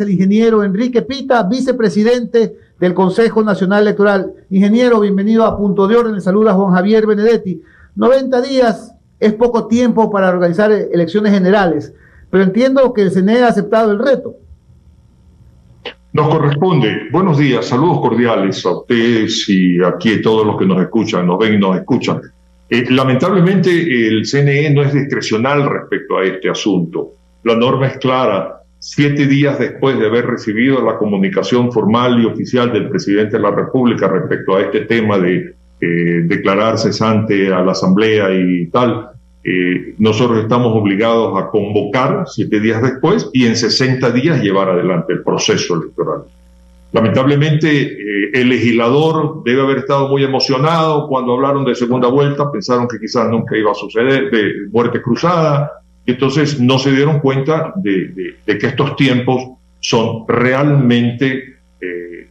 el ingeniero Enrique Pita, vicepresidente del Consejo Nacional Electoral. Ingeniero, bienvenido a Punto de Orden. Saluda Juan Javier Benedetti. 90 días es poco tiempo para organizar elecciones generales, pero entiendo que el CNE ha aceptado el reto. Nos corresponde. Buenos días, saludos cordiales a ustedes y aquí a todos los que nos escuchan, nos ven y nos escuchan. Eh, lamentablemente el CNE no es discrecional respecto a este asunto. La norma es clara siete días después de haber recibido la comunicación formal y oficial del presidente de la República respecto a este tema de eh, declarar cesante a la Asamblea y tal, eh, nosotros estamos obligados a convocar siete días después y en 60 días llevar adelante el proceso electoral. Lamentablemente, eh, el legislador debe haber estado muy emocionado cuando hablaron de segunda vuelta, pensaron que quizás nunca iba a suceder, de muerte cruzada, entonces no se dieron cuenta de, que estos tiempos son realmente eh,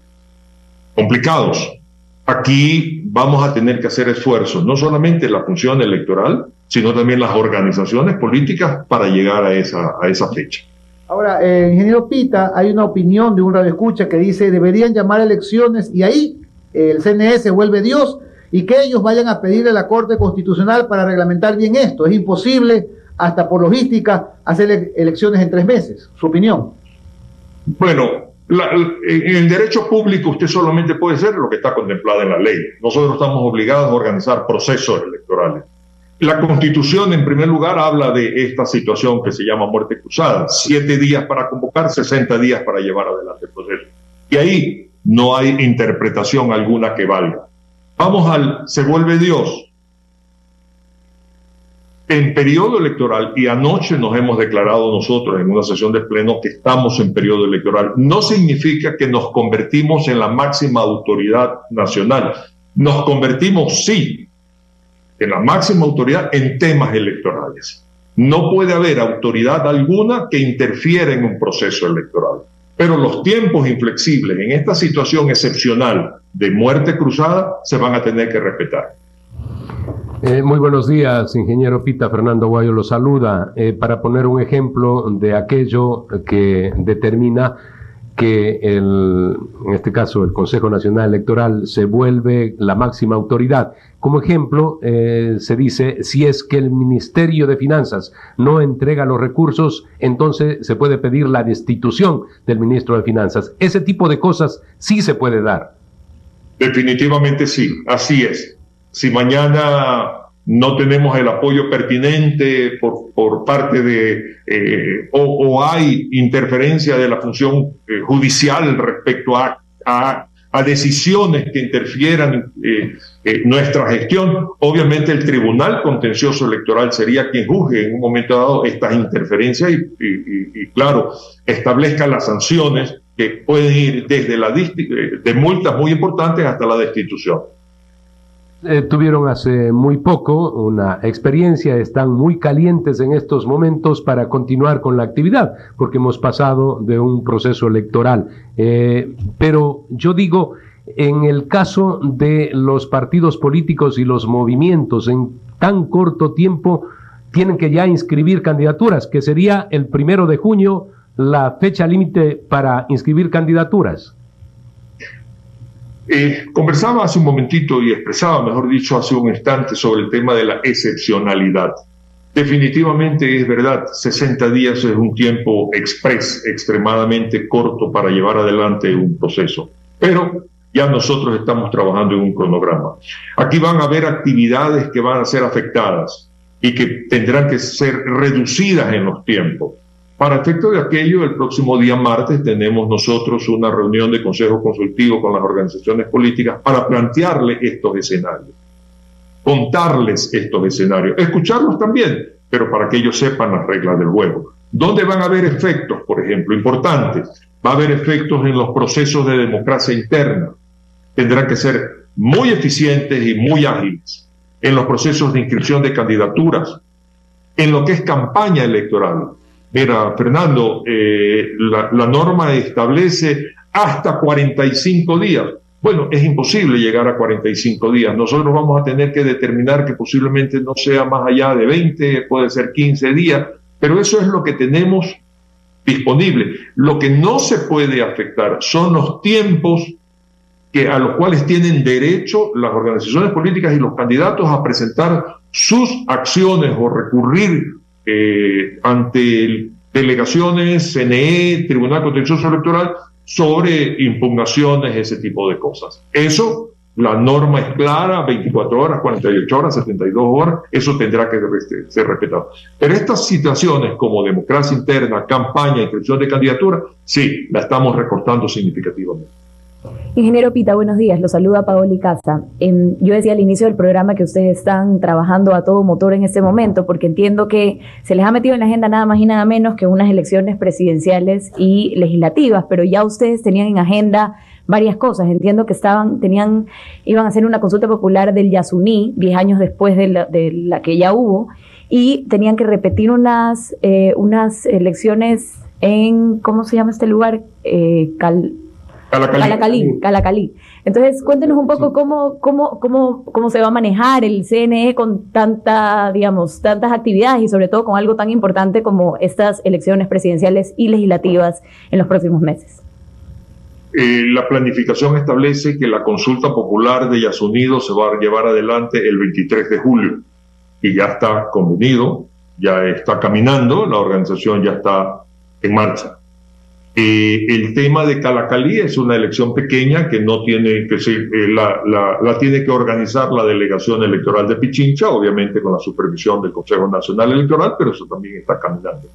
complicados. Aquí vamos a tener que hacer esfuerzos, no solamente la función electoral, sino también las organizaciones políticas para llegar a esa, fecha. Ahora, eh, ingeniero Pita, hay una opinión de un radioescucha que dice deberían llamar elecciones y ahí el CNS vuelve Dios y que ellos vayan a pedirle a la Corte Constitucional para reglamentar bien esto. Es imposible hasta por logística, hacer elecciones en tres meses. ¿Su opinión? Bueno, en el derecho público usted solamente puede ser lo que está contemplado en la ley. Nosotros estamos obligados a organizar procesos electorales. La Constitución, en primer lugar, habla de esta situación que se llama muerte cruzada. Siete días para convocar, 60 días para llevar adelante el proceso. Y ahí no hay interpretación alguna que valga. Vamos al se vuelve Dios en periodo electoral, y anoche nos hemos declarado nosotros en una sesión de pleno que estamos en periodo electoral, no significa que nos convertimos en la máxima autoridad nacional. Nos convertimos, sí, en la máxima autoridad en temas electorales. No puede haber autoridad alguna que interfiera en un proceso electoral. Pero los tiempos inflexibles en esta situación excepcional de muerte cruzada se van a tener que respetar. Eh, muy buenos días, ingeniero Pita. Fernando Guayo lo saluda. Eh, para poner un ejemplo de aquello que determina que el, en este caso el Consejo Nacional Electoral se vuelve la máxima autoridad. Como ejemplo, eh, se dice, si es que el Ministerio de Finanzas no entrega los recursos, entonces se puede pedir la destitución del ministro de Finanzas. Ese tipo de cosas sí se puede dar. Definitivamente sí, así es si mañana no tenemos el apoyo pertinente por, por parte de, eh, o, hay interferencia de la función eh, judicial respecto a, a, decisiones que interfieran eh, nuestra gestión, obviamente el Tribunal Contencioso Electoral sería quien juzgue en un momento dado estas interferencias y, y claro, establezca las sanciones que pueden ir desde la de multas muy importantes hasta la destitución. Eh, tuvieron hace muy poco una experiencia, están muy calientes en estos momentos para continuar con la actividad, porque hemos pasado de un proceso electoral. Eh, pero yo digo, en el caso de los partidos políticos y los movimientos, en tan corto tiempo, tienen que ya inscribir candidaturas, que sería el primero de junio la fecha límite para inscribir candidaturas. Eh, conversaba hace un momentito y expresaba, mejor dicho, hace un instante sobre el tema de la excepcionalidad. Definitivamente es verdad, 60 días es un tiempo express, extremadamente corto para llevar adelante un proceso, pero ya nosotros estamos trabajando en un cronograma. Aquí van a haber actividades que van a ser afectadas y que tendrán que ser reducidas en los tiempos. Para efecto de aquello, el próximo día martes tenemos nosotros una reunión de consejo consultivo con las organizaciones políticas para plantearle estos escenarios, contarles estos escenarios, escucharlos también, pero para que ellos sepan las reglas del juego. ¿Dónde van a haber efectos, por ejemplo, importantes? Va a haber efectos en los procesos de democracia interna. Tendrán que ser muy eficientes y muy ágiles en los procesos de inscripción de candidaturas, en lo que es campaña electoral, Mira, Fernando, eh, la, norma establece hasta 45 días. Bueno, es imposible llegar a 45 días. Nosotros vamos a tener que determinar que posiblemente no sea más allá de 20, puede ser 15 días, pero eso es lo que tenemos disponible. Lo que no se puede afectar son los tiempos que, a los cuales tienen derecho las organizaciones políticas y los candidatos a presentar sus acciones o recurrir eh, ante delegaciones, CNE, Tribunal Contencioso Electoral, sobre impugnaciones, ese tipo de cosas. Eso, la norma es clara, 24 horas, 48 horas, 72 horas, eso tendrá que ser respetado. Pero estas situaciones como democracia interna, campaña, inscripción de candidatura, sí, la estamos recortando significativamente. Ingeniero Pita, buenos días. Lo saluda Paoli Casa. Em, yo decía al inicio del programa que ustedes están trabajando a todo motor en este momento, porque entiendo que se les ha metido en la agenda nada más y nada menos que unas elecciones presidenciales y legislativas, pero ya ustedes tenían en agenda varias cosas. Entiendo que estaban, tenían, iban a hacer una consulta popular del Yasuní, 10 años después de la, que ya hubo, y tenían que repetir unas, eh, unas elecciones en, ¿cómo se llama este lugar? Eh, Cal, Calacalí. Calacalí, Entonces, cuéntenos un poco cómo, cómo, cómo, cómo se va a manejar el CNE con tanta, digamos, tantas actividades y sobre todo con algo tan importante como estas elecciones presidenciales y legislativas en los próximos meses. Eh, la planificación establece que la consulta popular de Yasunido se va a llevar adelante el 23 de julio y ya está convenido, ya está caminando, la organización ya está en marcha. Eh, el tema de Calacalí es una elección pequeña que no tiene que ser, eh, la, la, tiene que organizar la delegación electoral de Pichincha, obviamente con la supervisión del Consejo Nacional Electoral, pero eso también está caminando.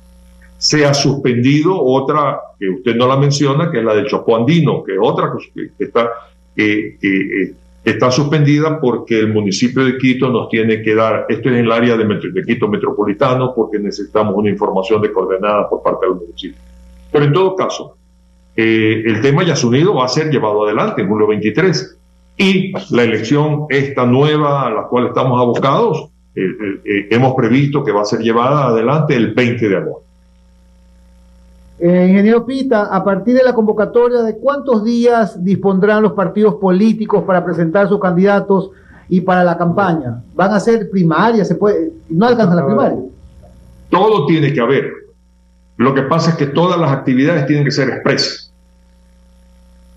Se ha suspendido otra que usted no la menciona, que es la de Chocó Andino, que es otra que está, que está suspendida porque el municipio de Quito nos tiene que dar, esto es en el área de, de Quito metropolitano, porque necesitamos una información de coordenada por parte del municipio pero en todo caso, eh, el tema Yasunido va a ser llevado adelante en julio 23 y la elección esta nueva a la cual estamos abocados, eh, eh, hemos previsto que va a ser llevada adelante el 20 de agosto. ingeniero Pita, a partir de la convocatoria, ¿de cuántos días dispondrán los partidos políticos para presentar sus candidatos y para la campaña? ¿Van a ser primarias? ¿Se puede? ¿No alcanzan la primaria? Todo tiene que haber. Lo que pasa es que todas las actividades tienen que ser expresas.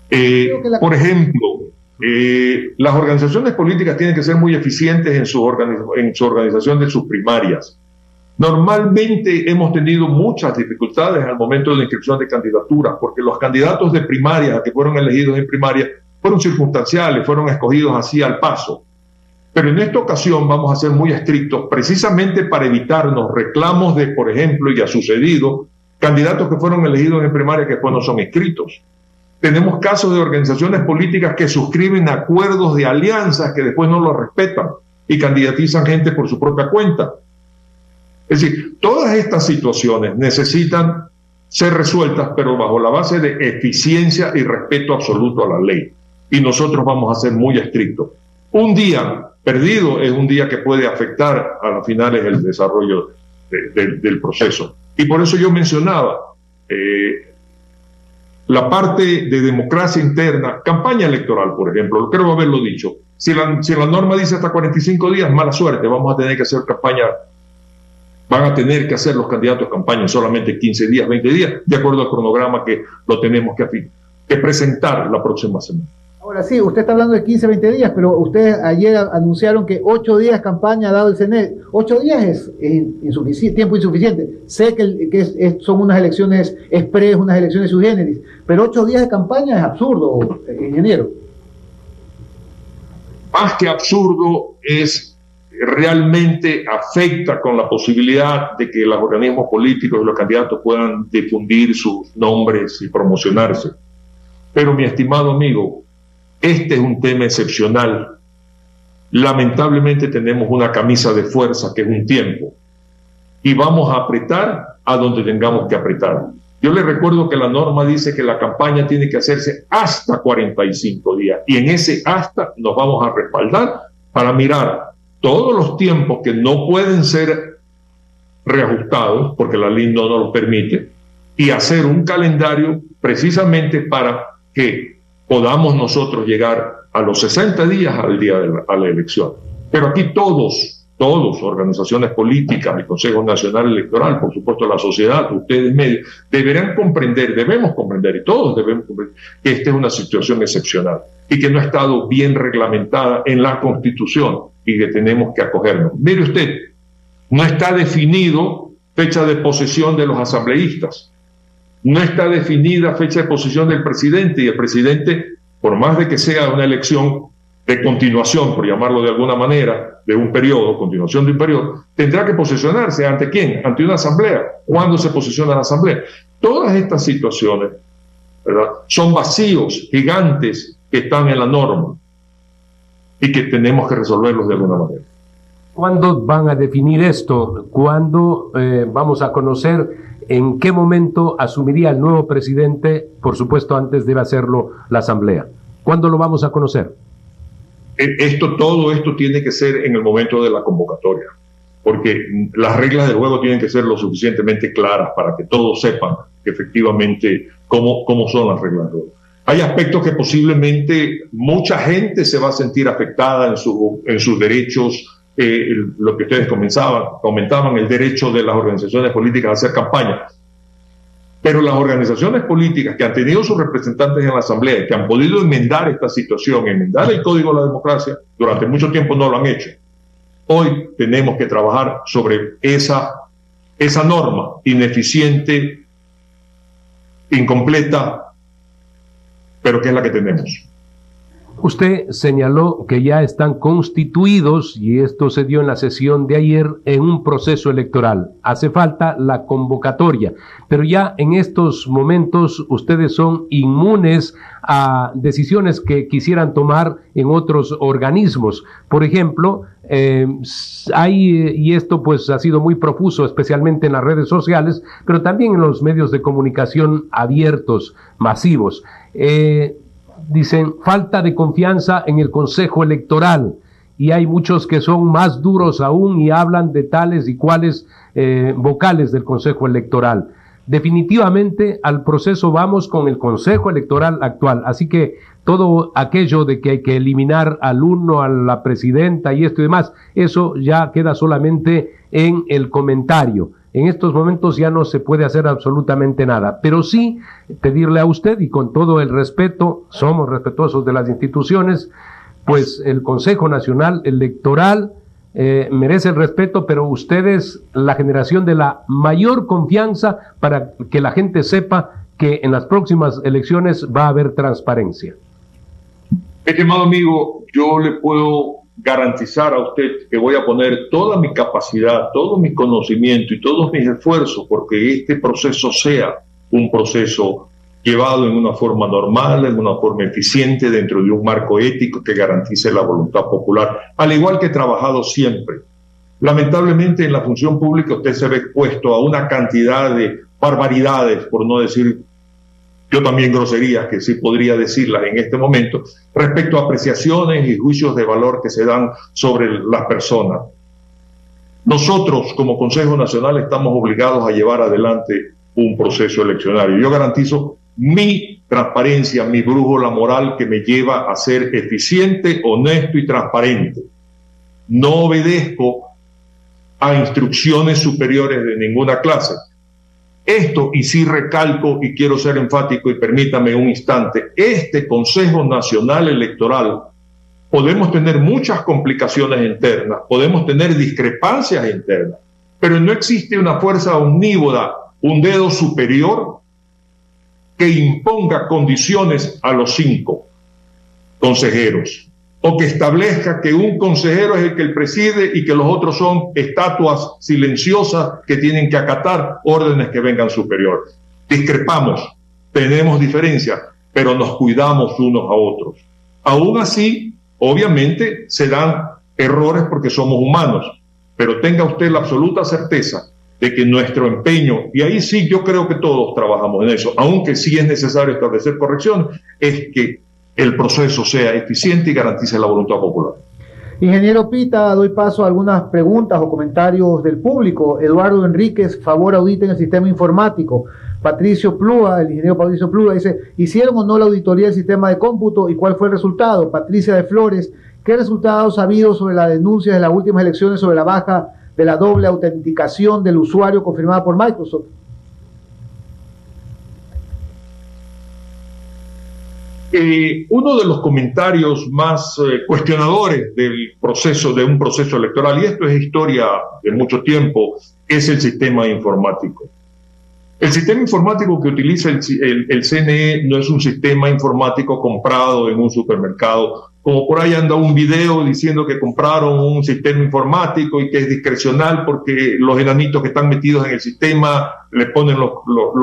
Eh, por ejemplo, eh, las organizaciones políticas tienen que ser muy eficientes en su, en su organización de sus primarias. Normalmente hemos tenido muchas dificultades al momento de la inscripción de candidaturas, porque los candidatos de primaria que fueron elegidos en primaria fueron circunstanciales, fueron escogidos así al paso. Pero en esta ocasión vamos a ser muy estrictos, precisamente para evitarnos reclamos de, por ejemplo, y ha sucedido, candidatos que fueron elegidos en primaria que después no son inscritos. Tenemos casos de organizaciones políticas que suscriben acuerdos de alianzas que después no los respetan y candidatizan gente por su propia cuenta. Es decir, todas estas situaciones necesitan ser resueltas, pero bajo la base de eficiencia y respeto absoluto a la ley. Y nosotros vamos a ser muy estrictos. Un día perdido es un día que puede afectar a las finales el desarrollo del proceso. Y por eso yo mencionaba eh, la parte de democracia interna, campaña electoral, por ejemplo, creo haberlo dicho. Si la, si la norma dice hasta 45 días, mala suerte, vamos a tener que hacer campaña, van a tener que hacer los candidatos campaña solamente 15 días, 20 días, de acuerdo al cronograma que lo tenemos que, que presentar la próxima semana. Ahora sí, usted está hablando de 15, 20 días, pero ustedes ayer anunciaron que 8 días campaña ha dado el CNE. 8 días es, insuficiente, tiempo insuficiente. Sé que, son unas elecciones express, unas elecciones sui pero 8 días de campaña es absurdo, ingeniero. Más que absurdo es realmente afecta con la posibilidad de que los organismos políticos y los candidatos puedan difundir sus nombres y promocionarse. Pero mi estimado amigo, este es un tema excepcional. Lamentablemente tenemos una camisa de fuerza que es un tiempo y vamos a apretar a donde tengamos que apretar. Yo le recuerdo que la norma dice que la campaña tiene que hacerse hasta 45 días y en ese hasta nos vamos a respaldar para mirar todos los tiempos que no pueden ser reajustados porque la ley no nos lo permite y hacer un calendario precisamente para que podamos nosotros llegar a los 60 días al día de la, a la elección. Pero aquí todos, todos, organizaciones políticas, el Consejo Nacional Electoral, por supuesto la sociedad, ustedes medios, deberán comprender, debemos comprender, y todos debemos comprender, que esta es una situación excepcional y que no ha estado bien reglamentada en la Constitución y que tenemos que acogernos. Mire usted, no está definido fecha de posesión de los asambleístas, no está definida fecha de posesión del presidente y el presidente, por más de que sea una elección de continuación, por llamarlo de alguna manera, de un periodo, continuación de un periodo, tendrá que posicionarse ante quién? Ante una asamblea. ¿Cuándo se posiciona la asamblea? Todas estas situaciones ¿verdad? son vacíos gigantes que están en la norma y que tenemos que resolverlos de alguna manera. ¿Cuándo van a definir esto? ¿Cuándo eh, vamos a conocer en qué momento asumiría el nuevo presidente? Por supuesto, antes debe hacerlo la Asamblea. ¿Cuándo lo vamos a conocer? E, esto, todo esto tiene que ser en el momento de la convocatoria, porque las reglas del juego tienen que ser lo suficientemente claras para que todos sepan efectivamente cómo, cómo son las reglas del juego. Hay aspectos que posiblemente mucha gente se va a sentir afectada en, su, en sus derechos, eh, lo que ustedes comenzaban, comentaban, el derecho de las organizaciones políticas a hacer campaña. Pero las organizaciones políticas que han tenido sus representantes en la Asamblea y que han podido enmendar esta situación, enmendar el Código de la Democracia, durante mucho tiempo no lo han hecho. Hoy tenemos que trabajar sobre esa, esa norma ineficiente, incompleta, pero que es la que tenemos. Usted señaló que ya están constituidos, y esto se dio en la sesión de ayer, en un proceso electoral. Hace falta la convocatoria, pero ya en estos momentos ustedes son inmunes a decisiones que quisieran tomar en otros organismos. Por ejemplo, eh, hay, y esto pues ha sido muy profuso, especialmente en las redes sociales, pero también en los medios de comunicación abiertos, masivos. Eh, dicen falta de confianza en el Consejo Electoral y hay muchos que son más duros aún y hablan de tales y cuales eh, vocales del Consejo Electoral. Definitivamente al proceso vamos con el Consejo Electoral actual, así que todo aquello de que hay que eliminar al uno, a la presidenta y esto y demás, eso ya queda solamente en el comentario. En estos momentos ya no se puede hacer absolutamente nada, pero sí pedirle a usted y con todo el respeto, somos respetuosos de las instituciones, pues el Consejo Nacional Electoral eh, merece el respeto, pero ustedes la generación de la mayor confianza para que la gente sepa que en las próximas elecciones va a haber transparencia. Estimado amigo, yo le puedo garantizar a usted que voy a poner toda mi capacidad, todo mi conocimiento y todos mis esfuerzos porque este proceso sea un proceso llevado en una forma normal, en una forma eficiente, dentro de un marco ético que garantice la voluntad popular, al igual que he trabajado siempre. Lamentablemente en la función pública usted se ve expuesto a una cantidad de barbaridades, por no decir yo también groserías, que sí podría decirlas en este momento, respecto a apreciaciones y juicios de valor que se dan sobre las personas. Nosotros, como Consejo Nacional, estamos obligados a llevar adelante un proceso eleccionario. Yo garantizo mi transparencia, mi brújula moral que me lleva a ser eficiente, honesto y transparente. No obedezco a instrucciones superiores de ninguna clase. Esto, y sí recalco y quiero ser enfático y permítame un instante, este Consejo Nacional Electoral podemos tener muchas complicaciones internas, podemos tener discrepancias internas, pero no existe una fuerza omnívoda, un dedo superior que imponga condiciones a los cinco consejeros o que establezca que un consejero es el que preside y que los otros son estatuas silenciosas que tienen que acatar órdenes que vengan superiores. Discrepamos, tenemos diferencias, pero nos cuidamos unos a otros. Aún así, obviamente, se dan errores porque somos humanos, pero tenga usted la absoluta certeza de que nuestro empeño, y ahí sí yo creo que todos trabajamos en eso, aunque sí es necesario establecer correcciones, es que el proceso sea eficiente y garantice la voluntad popular. Ingeniero Pita, doy paso a algunas preguntas o comentarios del público. Eduardo Enríquez, favor auditen el sistema informático. Patricio Plúa, el ingeniero Patricio Plúa, dice, ¿hicieron o no la auditoría del sistema de cómputo y cuál fue el resultado? Patricia de Flores, ¿Qué resultados ha habido sobre la denuncia de las últimas elecciones sobre la baja de la doble autenticación del usuario confirmada por Microsoft? Eh, uno de los comentarios más eh, cuestionadores del proceso, de un proceso electoral, y esto es historia de mucho tiempo, es el sistema informático. El sistema informático que utiliza el, CNE no es un sistema informático comprado en un supermercado, como por ahí anda un video diciendo que compraron un sistema informático y que es discrecional porque los enanitos que están metidos en el sistema le ponen los,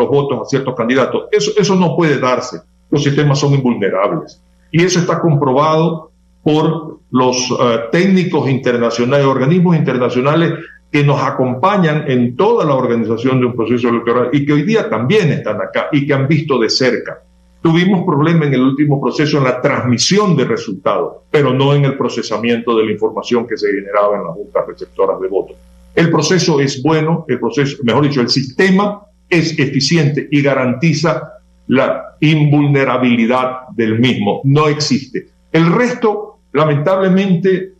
votos a ciertos candidatos. Eso, eso no puede darse. Los sistemas son invulnerables. Y eso está comprobado por los eh, técnicos internacionales, organismos internacionales que nos acompañan en toda la organización de un proceso electoral y que hoy día también están acá y que han visto de cerca. Tuvimos problemas en el último proceso en la transmisión de resultados, pero no en el procesamiento de la información que se generaba en las juntas receptoras de votos. El proceso es bueno, el proceso, mejor dicho, el sistema es eficiente y garantiza la invulnerabilidad del mismo. No existe. El resto, lamentablemente,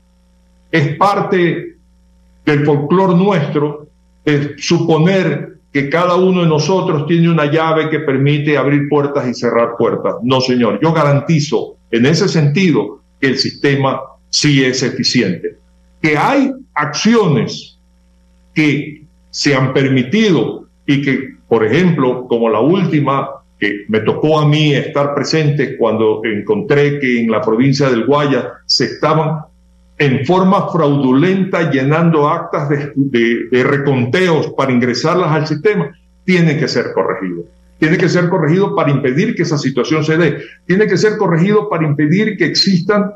es parte del folclore nuestro es suponer que cada uno de nosotros tiene una llave que permite abrir puertas y cerrar puertas. No, señor, yo garantizo en ese sentido que el sistema sí es eficiente. Que hay acciones que se han permitido y que, por ejemplo, como la última que me tocó a mí estar presente cuando encontré que en la provincia del Guaya se estaban en forma fraudulenta llenando actas de, reconteos para ingresarlas al sistema, tiene que ser corregido. Tiene que ser corregido para impedir que esa situación se dé. Tiene que ser corregido para impedir que existan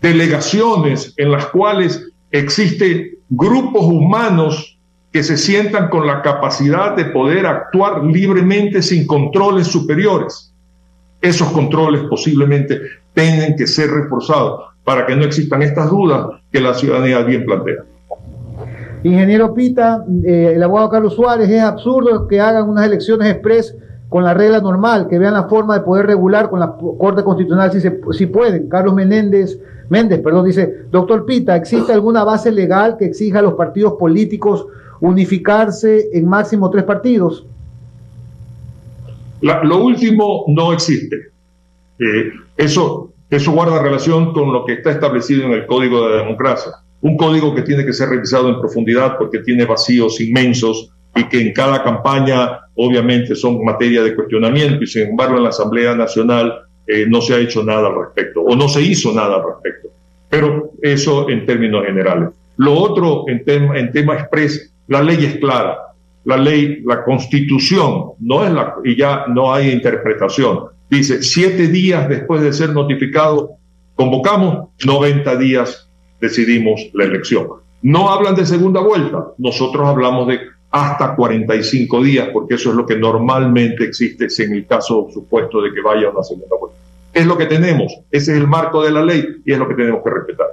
delegaciones en las cuales existen grupos humanos que se sientan con la capacidad de poder actuar libremente sin controles superiores. Esos controles posiblemente tienen que ser reforzados para que no existan estas dudas que la ciudadanía bien plantea. Ingeniero Pita, eh, el abogado Carlos Suárez, es absurdo que hagan unas elecciones express con la regla normal, que vean la forma de poder regular con la Corte Constitucional si, se, si pueden. Carlos Menéndez, Méndez, perdón, dice, doctor Pita, ¿existe alguna base legal que exija a los partidos políticos unificarse en máximo tres partidos? lo último no existe. Eh, eso eso guarda relación con lo que está establecido en el Código de la Democracia. Un código que tiene que ser revisado en profundidad porque tiene vacíos inmensos y que en cada campaña obviamente son materia de cuestionamiento y sin embargo en la Asamblea Nacional eh, no se ha hecho nada al respecto o no se hizo nada al respecto. Pero eso en términos generales. Lo otro en tema, en tema express, la ley es clara. La ley, la constitución, no es la, y ya no hay interpretación. Dice, siete días después de ser notificado, convocamos, 90 días decidimos la elección. No hablan de segunda vuelta, nosotros hablamos de hasta 45 días, porque eso es lo que normalmente existe en el caso supuesto de que vaya a una segunda vuelta. Es lo que tenemos, ese es el marco de la ley y es lo que tenemos que respetar.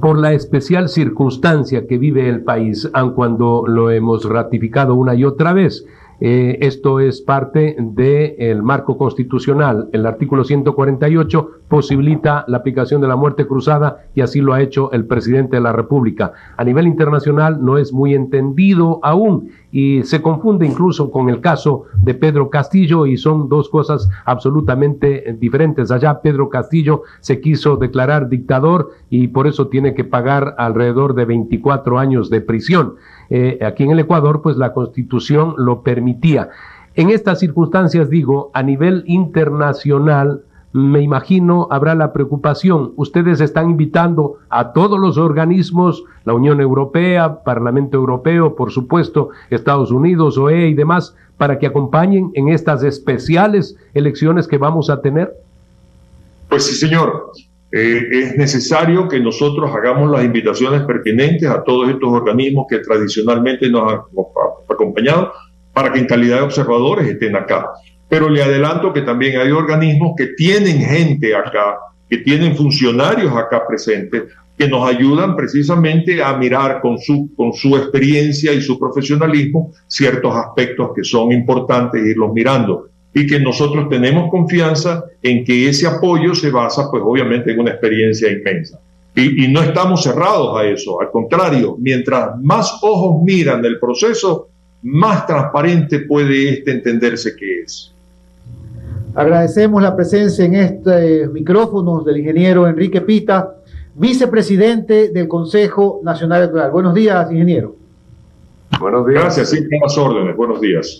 Por la especial circunstancia que vive el país, aun cuando lo hemos ratificado una y otra vez, eh, esto es parte del marco constitucional. El artículo 148 posibilita la aplicación de la muerte cruzada y así lo ha hecho el presidente de la República. A nivel internacional no es muy entendido aún y se confunde incluso con el caso de Pedro Castillo y son dos cosas absolutamente diferentes. Allá Pedro Castillo se quiso declarar dictador y por eso tiene que pagar alrededor de 24 años de prisión. Eh, aquí en el Ecuador, pues la constitución lo permitía. En estas circunstancias, digo, a nivel internacional, me imagino habrá la preocupación. Ustedes están invitando a todos los organismos, la Unión Europea, Parlamento Europeo, por supuesto, Estados Unidos, OEA y demás, para que acompañen en estas especiales elecciones que vamos a tener. Pues sí, señor. Eh, es necesario que nosotros hagamos las invitaciones pertinentes a todos estos organismos que tradicionalmente nos han acompañado para que en calidad de observadores estén acá. Pero le adelanto que también hay organismos que tienen gente acá, que tienen funcionarios acá presentes, que nos ayudan precisamente a mirar con su, con su experiencia y su profesionalismo ciertos aspectos que son importantes irlos mirando. Y que nosotros tenemos confianza en que ese apoyo se basa, pues obviamente, en una experiencia inmensa. Y, y, no estamos cerrados a eso, al contrario, mientras más ojos miran el proceso, más transparente puede este entenderse que es. Agradecemos la presencia en este micrófonos del ingeniero Enrique Pita, vicepresidente del Consejo Nacional Electoral. Buenos días, ingeniero. Buenos días. Gracias, sí, las órdenes. Buenos días.